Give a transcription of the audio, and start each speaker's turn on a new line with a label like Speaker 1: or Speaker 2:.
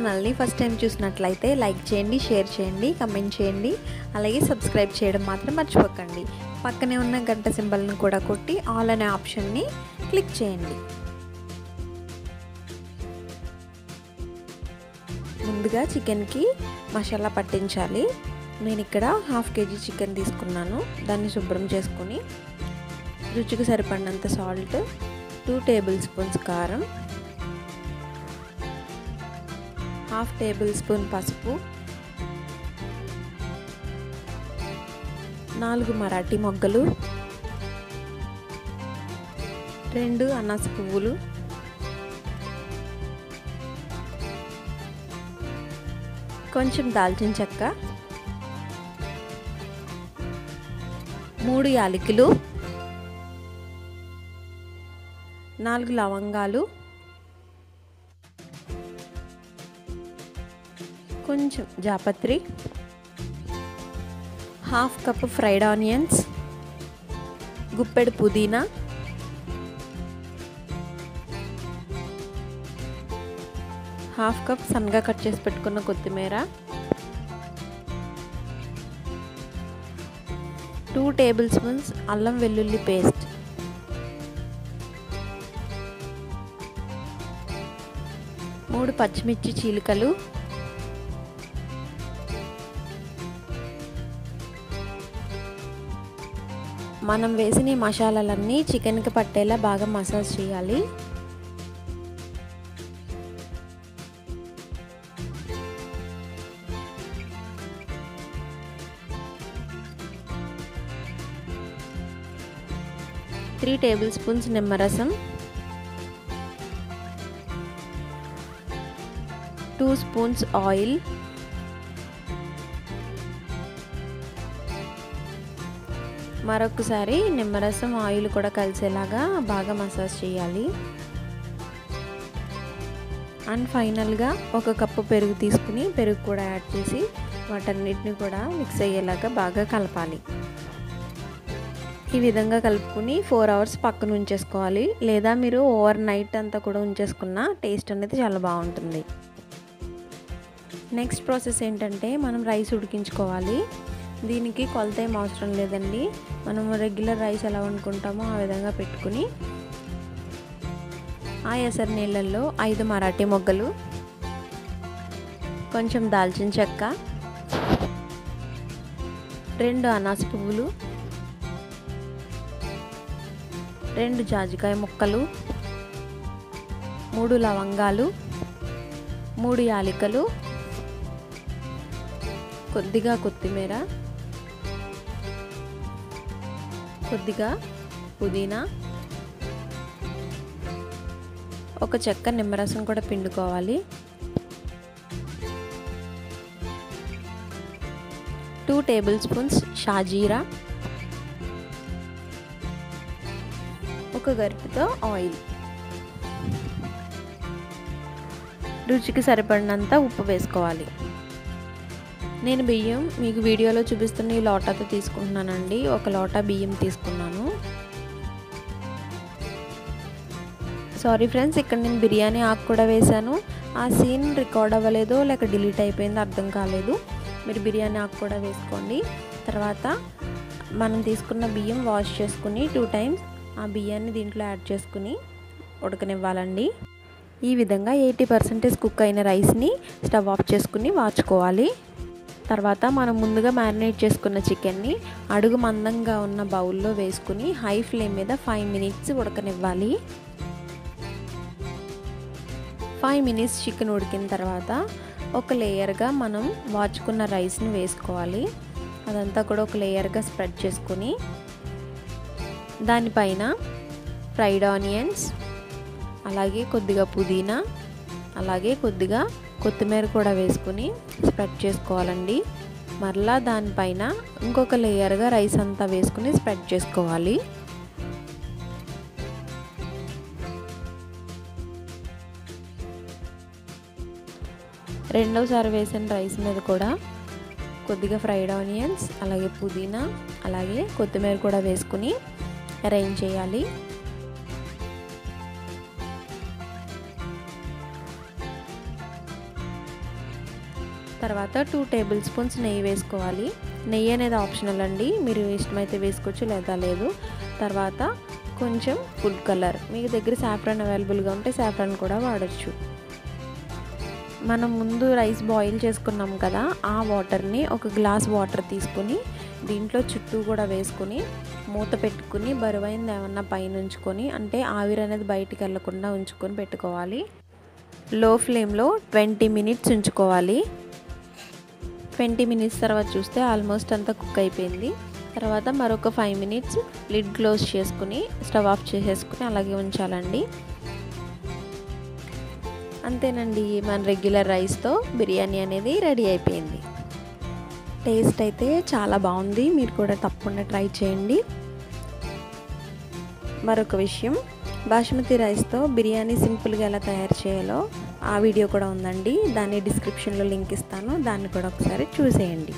Speaker 1: ఛానల్ని first time చూసినట్లయితే like చేయండి షేర్ చేయండి కమెంట్ చేయండి. అలాగే సబ్స్క్రైబ్ చేయడం మాత్రం మర్చిపోకండి. పక్కనే ఉన్న గంట సింబల్ని కూడా కొట్టి ఆల్ అనే ఆప్షన్ని క్లిక్ చేయండి. ముందుగా చికెన్కి మసాలా పట్టించాలి. నేను ఇక్కడ హాఫ్ కేజీ చికెన్ తీసుకున్నాను. దాన్ని శుభ్రం చేసుకొని రుచికి సరిపడినంత సాల్ట్ టూ టేబుల్ స్పూన్స్ కారం హాఫ్ టేబుల్ స్పూన్ పసుపు నాలుగు మరాఠీ మొగ్గలు రెండు అనాస పువ్వులు కొంచెం దాల్చిన చెక్క మూడు యాలకులు నాలుగు లవంగాలు కొంచెం జాపత్రి. Half cup fried onions. గుప్పెడు పుదీనా. హాఫ్ కప్ సన్నగా కట్ చేసి పెట్టుకున్న కొత్తిమీర. టూ టేబుల్ స్పూన్స్ అల్లం వెల్లుల్లి పేస్ట్. మూడు పచ్చిమిర్చి చీలికలు. మనం వేసిన ఈ మసాలాలన్నీ చికెన్కి పట్టేలా బాగా మసాజ్ చేయాలి. త్రీ టేబుల్ స్పూన్స్ నిమ్మరసం. Two spoons oil. మరొకసారి నిమ్మరసం ఆయిల్ కూడా కలిసేలాగా బాగా మసాజ్ చేయాలి. అండ్ ఫైనల్గా ఒక కప్పు పెరుగు తీసుకుని పెరుగు కూడా యాడ్ చేసి వాటన్నిటిని కూడా మిక్స్ అయ్యేలాగా బాగా కలపాలి. ఈ విధంగా కలుపుకుని ఫోర్ అవర్స్ పక్కన ఉంచేసుకోవాలి. లేదా మీరు ఓవర్ నైట్ అంతా కూడా ఉంచేసుకున్న టేస్ట్ అనేది చాలా బాగుంటుంది. నెక్స్ట్ ప్రాసెస్ ఏంటంటే మనం రైస్ ఉడికించుకోవాలి. దీనికి కొలత ఏం అవసరం లేదండి. మనం రెగ్యులర్ రైస్ ఎలా వండుకుంటామో ఆ విధంగా పెట్టుకుని ఆ ఎసరు నీళ్ళల్లో ఐదు మరాఠీ మొగ్గలు కొంచెం దాల్చిన చెక్క రెండు అనాస పువ్వులు రెండు జాజికాయ ముక్కలు మూడు లవంగాలు మూడు యాలికలు కొద్దిగా కొత్తిమీర కొద్దిగా పుదీనా ఒక చెక్క నిమ్మరసం కూడా పిండుకోవాలి. టూ టేబుల్ స్పూన్స్ షాజీరా ఒక గరిటెతో ఆయిల్. రుచికి సరిపడినంత ఉప్పు వేసుకోవాలి. నేను బియ్యం మీకు వీడియోలో చూపిస్తున్న ఈ లోటాతో తీసుకుంటున్నానండి. ఒక లోటా బియ్యం తీసుకున్నాను. సారీ ఫ్రెండ్స్ ఇక్కడ నేను బిర్యానీ ఆకు కూడా వేశాను. ఆ సీన్ రికార్డ్ అవ్వలేదో లేక డిలీట్ అయిపోయిందో అర్థం కాలేదు. మీరు బిర్యానీ ఆకు కూడా వేసుకోండి. తర్వాత మనం తీసుకున్న బియ్యం వాష్ చేసుకుని టూ టైమ్స్ ఆ బియ్యాన్ని దీంట్లో యాడ్ చేసుకుని ఉడకనివ్వాలండి. ఈ విధంగా ఎయిటీ పర్సెంటేజ్ కుక్ అయిన రైస్ని స్టవ్ ఆఫ్ చేసుకుని వాచుకోవాలి. తర్వాత మనం ముందుగా మ్యారినేట్ చేసుకున్న చికెన్ని అడుగు మందంగా ఉన్న బౌల్లో వేసుకుని హై ఫ్లేమ్ మీద ఫైవ్ మినిట్స్ ఉడకనివ్వాలి. ఫైవ్ మినిట్స్ చికెన్ ఉడికిన తర్వాత ఒక లేయర్గా మనం వాచుకున్న రైస్ని వేసుకోవాలి. అదంతా కూడా ఒక లేయర్గా స్ప్రెడ్ చేసుకొని దానిపైన ఫ్రైడ్ ఆనియన్స్ అలాగే కొద్దిగా పుదీనా అలాగే కొద్దిగా కొత్తిమీర కూడా వేసుకుని స్ప్రెడ్ చేసుకోవాలండి. మరలా దానిపైన ఇంకొక లేయర్గా రైస్ అంతా వేసుకుని స్ప్రెడ్ చేసుకోవాలి. రెండవసారి వేసిన రైస్ మీద కూడా కొద్దిగా ఫ్రైడ్ ఆనియన్స్ అలాగే పుదీనా అలాగే కొత్తిమీర కూడా వేసుకుని అరేంజ్ చేయాలి. తర్వాత టూ టేబుల్ స్పూన్స్ నెయ్యి వేసుకోవాలి. నెయ్యి అనేది ఆప్షనల్ అండి. మీరు ఇష్టమైతే వేసుకోవచ్చు లేదా లేదు. తర్వాత కొంచెం ఫుడ్ కలర్ మీకు దగ్గర సాఫ్రాన్ అవైలబుల్గా ఉంటే సాఫ్రాన్ కూడా వాడచ్చు. మనం ముందు రైస్ బాయిల్ చేసుకున్నాం కదా ఆ వాటర్ని ఒక గ్లాస్ వాటర్ తీసుకొని దీంట్లో చుట్టూ కూడా వేసుకొని మూత పెట్టుకుని బరువైంది ఏమన్నా పైన ఉంచుకొని అంటే ఆవిరి అనేది బయటికి వెళ్ళకుండా ఉంచుకొని పెట్టుకోవాలి. లో ఫ్లేమ్లో ట్వంటీ మినిట్స్ ఉంచుకోవాలి. ట్వంటీ మినిట్స్ తర్వాత చూస్తే ఆల్మోస్ట్ అంతా కుక్ అయిపోయింది. తర్వాత మరొక ఫైవ్ మినిట్స్ లిడ్ క్లోజ్ చేసుకుని స్టవ్ ఆఫ్ చేసేసుకుని అలాగే ఉంచాలండి. అంతేనండి మన రెగ్యులర్ రైస్తో బిర్యానీ అనేది రెడీ అయిపోయింది. టేస్ట్ అయితే చాలా బాగుంది. మీరు కూడా తప్పకుండా ట్రై చేయండి. మరొక విషయం బాస్మతి రైస్తో బిర్యానీ సింపుల్గా ఎలా తయారు చేయాలో ఆ వీడియో కూడా ఉందండి. దాన్ని డిస్క్రిప్షన్లో లింక్ ఇస్తాను. దాన్ని కూడా ఒకసారి చూసేయండి.